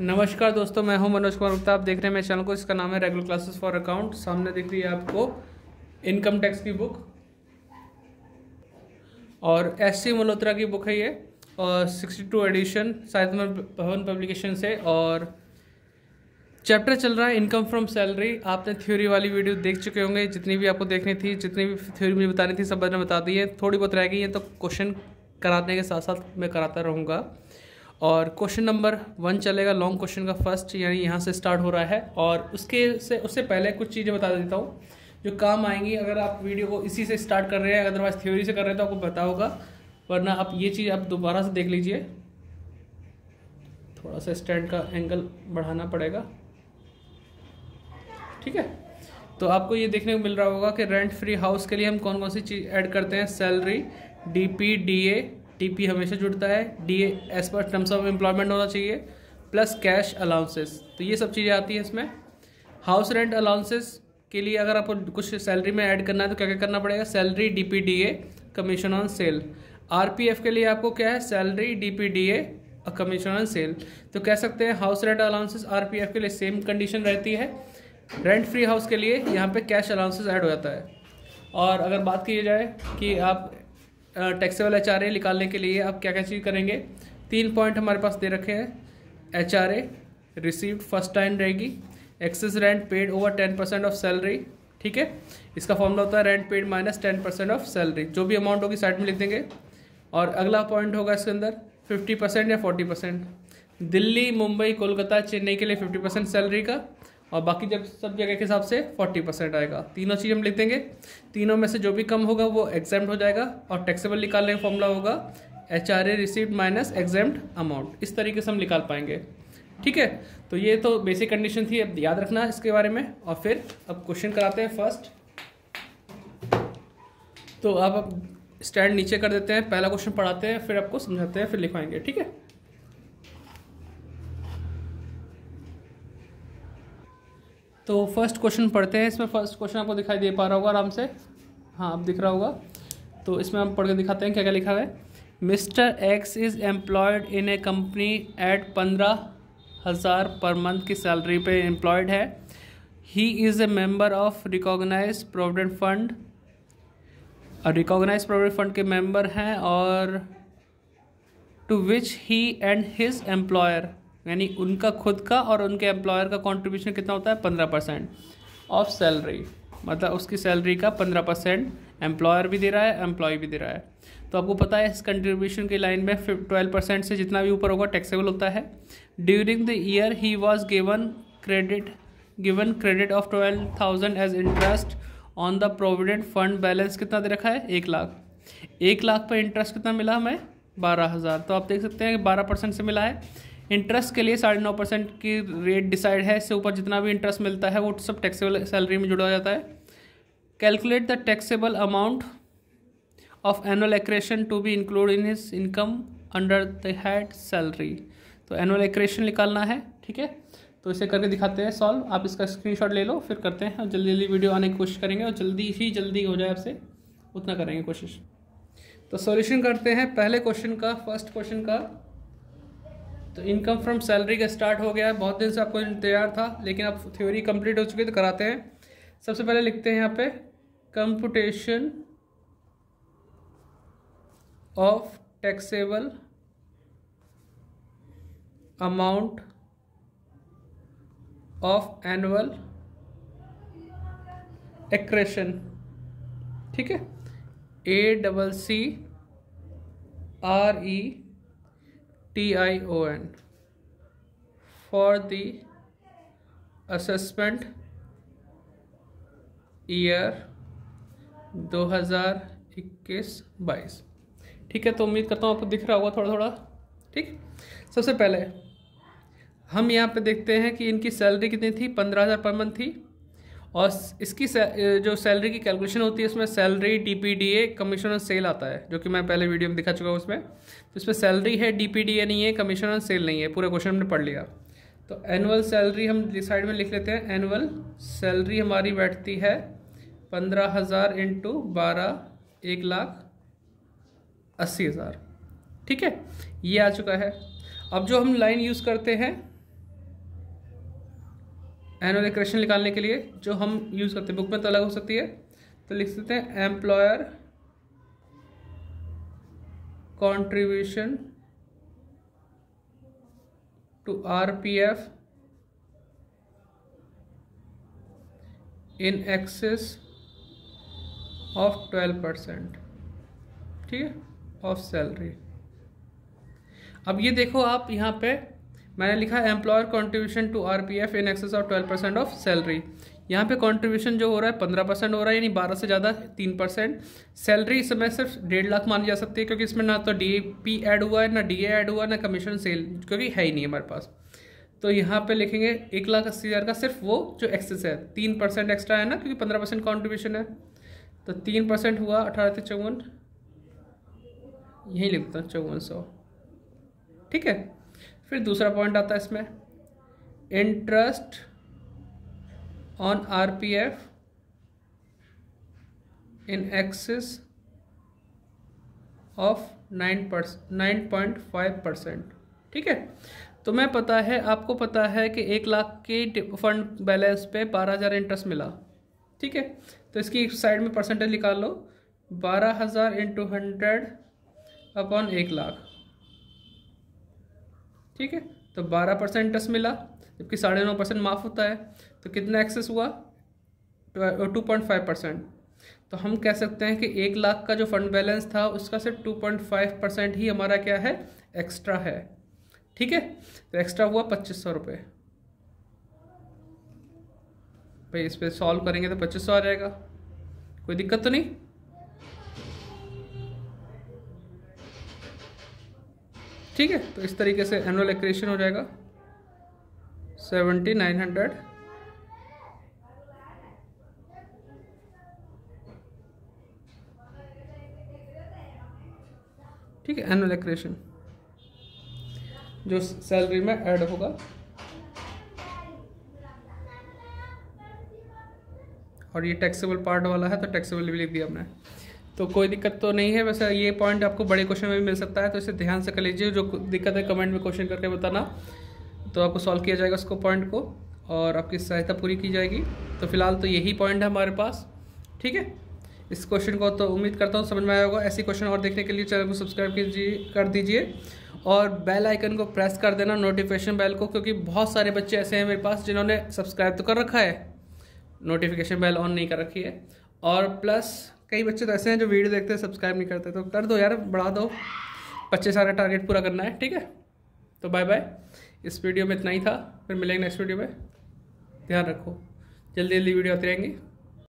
नमस्कार दोस्तों, मैं हूँ मनोज कुमार गुप्ता। आप देख रहे हैं मेरे चैनल को। इसका नाम है रेगुलर क्लासेस फॉर अकाउंट सामने दिख रही है आपको इनकम टैक्स की बुक और एस सी मल्होत्रा की बुक है ये। और सिक्सटी टू एडिशन शायद भवन पब्लिकेशन से। और चैप्टर चल रहा है इनकम फ्रॉम सैलरी आपने थ्योरी वाली वीडियो देख चुके होंगे। जितनी भी आपको देखनी थी, जितनी भी थ्योरी मुझे बतानी थी, सब मैंने बता दी है। थोड़ी बहुत रह गई है तो क्वेश्चन कराने के साथ साथ मैं कराता रहूँगा। और क्वेश्चन नंबर वन चलेगा लॉन्ग क्वेश्चन का फ़र्स्ट यानी यहाँ से स्टार्ट हो रहा है। और उसके से, उससे पहले कुछ चीज़ें बता देता हूँ, जो काम आएँगी, अगर आप वीडियो को इसी से स्टार्ट कर रहे हैं अदरवाइज़ थ्योरी से कर रहे हैं तो आपको पता होगा। वरना आप ये चीज़ आप दोबारा से देख लीजिए। थोड़ा सा स्टैंड का एंगल बढ़ाना पड़ेगा। ठीक है? तो आपको ये देखने को मिल रहा होगा कि रेंट फ्री हाउस के लिए हम कौन कौन सी चीज़ ऐड करते हैं? Salary D P D A T P हमेशा जुड़ता है D as per terms of employment होना चाहिए प्लस कैश अलाउंसेस तो ये सब चीज़ें आती हैं इसमें। हाउस रेंट अलाउंसेस के लिए अगर आपको कुछ सैलरी में ऐड करना है तो क्या क्या करना पड़ेगा? Salary D P D A commission on sale R P F के लिए आपको क्या है? Salary D P D A commission on sale तो कह सकते हैं house rent allowances R P F के लिए सेम कंडीशन रहती है। रेंट फ्री हाउस के लिए यहाँ पे कैश अलाउंसेस ऐड हो जाता है। और अगर बात की जाए कि आप टैक्सेबल एच आर ए निकालने के लिए आप क्या क्या चीज़ करेंगे? तीन पॉइंट हमारे पास दे रखे हैं। H R A received, first time रहेगी। Excess rent paid over ten percent of salary, ठीक है? इसका फॉर्मूला होता है rent paid minus ten percent of salary. जो भी अमाउंट होगी साइड में लिख देंगे। और अगला पॉइंट होगा इसके अंदर फिफ्टी परसेंट या फोर्टी परसेंट दिल्ली, मुंबई, कोलकाता, चेन्नई के लिए फिफ्टी परसेंट सैलरी का। और बाकी जब सब जगह के हिसाब से फोर्टी परसेंट आएगा। तीनों चीज़ हम लिख देंगे। तीनों में से जो भी कम होगा वो एग्ज़ाम हो जाएगा और टैक्सेबल निकालने का फॉर्मूला होगा। H R A receive minus exam amount इस तरीके से हम निकाल पाएँगे। ठीक है? तो ये तो बेसिक कंडीशन थी, अब याद रखना इसके बारे में और फिर अब क्वेश्चन कराते हैं फ़र्स्ट तो आप स्टैंड नीचे कर देते हैं, पहला क्वेश्चन पढ़ाते हैं, फिर आपको समझाते हैं, फिर लिखवाएँगे। ठीक है? तो फ़र्स्ट क्वेश्चन पढ़ते हैं, इसमें फ़र्स्ट क्वेश्चन आपको दिखाई दे पा रहा होगा आराम से। हाँ आप दिख रहा होगा। तो इसमें हम पढ़ के दिखाते हैं क्या क्या लिखा है। Mister X is employed in a company at पंद्रह हज़ार पर मंथ की सैलरी पे एम्प्लॉयड है। He is a member of recognise provident fund recognise provident fund के मेंबर हैं और to which he and his employer यानी उनका खुद का और उनके एम्प्लॉयर का कंट्रीब्यूशन कितना होता है? पंद्रह परसेंट ऑफ़ सैलरी मतलब उसकी सैलरी का पंद्रह परसेंट एम्प्लॉयर भी दे रहा है एम्प्लॉय भी दे रहा है। तो आपको पता है इस कंट्रीब्यूशन की लाइन में ट्वेल्व परसेंट से जितना भी ऊपर होगा टैक्सेबल होता है। During the year he was given credit given credit of twelve thousand as interest on the provident fund balance कितना दे रखा है? एक लाख। एक लाख पर इंटरेस्ट कितना मिला हमें? बारह हज़ार। तो आप देख सकते हैं कि बारह परसेंट से मिला है। इंटरेस्ट के लिए साढ़े नौ परसेंट की रेट डिसाइड है। इससे ऊपर जितना भी इंटरेस्ट मिलता है, वो सब टैक्सेबल सैलरी में जुड़ा जाता है। Calculate the taxable amount of annual accretion to be include in his income under the head salary तो एनुअल एक्रेशन निकालना है, ठीक है? तो इसे करके दिखाते हैं सॉल्व आप इसका स्क्रीनशॉट ले लो, फिर करते हैं। और जल्दी जल्दी वीडियो आने की कोशिश करेंगे और जल्दी ही जल्दी हो जाए आपसे, उतना करेंगे कोशिश। तो सॉल्यूशन करते हैं पहले क्वेश्चन का फ़र्स्ट क्वेश्चन का। तो इनकम फ्रॉम सैलरी का स्टार्ट हो गया है। बहुत दिन से आपको तैयार था, लेकिन अब थ्योरी कंप्लीट हो चुकी है तो कराते हैं। सबसे पहले लिखते हैं यहाँ पे computation of taxable amount of annual accretion ठीक है? A double C R E T I O N, for the assessment year 2021-22 ठीक है तो उम्मीद करता हूँ आपको दिख रहा होगा थोड़ा थोड़ा ठीक? सबसे पहले, हम यहाँ पे देखते हैं कि इनकी सैलरी कितनी थी? पंद्रह हज़ार पर मंथ थी। और इसकी जो सैलरी की कैलकुलेशन होती है, उसमें salary D P D A commission on sale आता है, जो कि मैं पहले वीडियो में दिखा चुका हूँ उसमें। तो इसमें सैलरी है डी पी डी ए नहीं है कमीशन ऑन सेल नहीं है, पूरा क्वेश्चन हमने पढ़ लिया। तो एनुअल सैलरी हम साइड में लिख लेते हैं एनुअल सैलरी हमारी बैठती है पंद्रह हज़ार इंटू बारह, एक लाख अस्सी हज़ार। ठीक है? ये आ चुका है। अब जो हम लाइन यूज़ करते हैं एनुअल इक्वेशन निकालने के लिए जो हम यूज़ करते हैं बुक में तो अलग हो सकती है। तो लिख सकते हैं employer contribution to R P F in excess of twelve percent ठीक है? ऑफ़ सैलरी अब ये देखो आप यहाँ पे मैंने लिखा employer contribution to RPF in excess of twelve percent of salary यहाँ पे कंट्रीब्यूशन जो हो रहा है, पंद्रह परसेंट हो रहा है, यानी बारह से ज़्यादा तीन परसेंट सैलरी इस समय सिर्फ़ डेढ़ लाख मानी जा सकती है, क्योंकि इसमें ना तो डी पी ऐड हुआ है, ना डी ऐड हुआ है ना कमीशन सेल क्योंकि है ही नहीं हमारे पास. तो यहाँ पे लिखेंगे एक लाख अस्सी हज़ार का सिर्फ़ वो जो एक्सेस है. तीन परसेंट एक्स्ट्रा है ना, क्योंकि पंद्रह परसेंट कॉन्ट्रीब्यूशन है. तो तीन परसेंट हुआ अठारह से चौवन. यही लिखता हूँ चौवन सौ. ठीक है? फिर दूसरा पॉइंट आता है इसमें। Interest on RPF in excess of nine nine point five percent ठीक है? तो मैं पता है, आपको पता है कि एक लाख के फंड बैलेंस पे बारह हज़ार इंटरेस्ट मिला। ठीक है? तो इसकी साइड में परसेंटेज निकाल लो। बारह हज़ार इंटू हंड्रेड अपॉन एक लाख। ठीक है? तो बारह परसेंट इंटरेस्ट मिला, जबकि साढ़े नौ परसेंट माफ़ होता है। तो कितना एक्सेस हुआ? टू पॉइंट फाइव परसेंट तो हम कह सकते हैं कि एक लाख का जो फंड बैलेंस था, उसका सिर्फ़ टू पॉइंट फाइव परसेंट ही हमारा क्या है? एक्स्ट्रा है। ठीक है? तो एक्स्ट्रा हुआ पच्चीस सौ रुपये भाई, इस पर सॉल्व करेंगे तो पच्चीस सौ आ जाएगा। कोई दिक्कत तो नहीं? ठीक है तो इस तरीके से एनुअल एक्रेशन हो जाएगा। सेवेंटी नाइन हंड्रेड ठीक है एनुअल एक्रेशन जो सैलरी में ऐड होगा। और ये टैक्सेबल पार्ट वाला है तो टैक्सेबल भी लिख दिया हमने। तो कोई दिक्कत तो नहीं है। वैसे ये पॉइंट आपको बड़े क्वेश्चन में भी मिल सकता है तो इसे ध्यान से कर लीजिए। जो दिक्कत है कमेंट में क्वेश्चन करके बताना। तो आपको सॉल्व किया जाएगा उसको पॉइंट को, और आपकी सहायता पूरी की जाएगी। तो फ़िलहाल तो यही पॉइंट है हमारे पास। ठीक है? इस क्वेश्चन को तो उम्मीद करता हूँ समझ में आया होगा। ऐसी क्वेश्चन और देखने के लिए चैनल को सब्सक्राइब कीजिए, कर दीजिए। और बेल आइकन को प्रेस कर देना नोटिफिकेशन बेल को, क्योंकि बहुत सारे बच्चे ऐसे हैं मेरे पास जिन्होंने सब्सक्राइब तो कर रखा है। नोटिफिकेशन बेल ऑन नहीं कर रखी है। और प्लस कई बच्चे तो ऐसे हैं जो वीडियो देखते हैं सब्सक्राइब नहीं करते तो कर दो यार, बढ़ा दो। पच्चीस सारा टारगेट पूरा करना है, ठीक है? तो बाय बाय इस वीडियो में इतना ही था, फिर मिलेंगे नेक्स्ट वीडियो में। ध्यान रखो। जल्दी जल्दी वीडियो आते रहेंगे।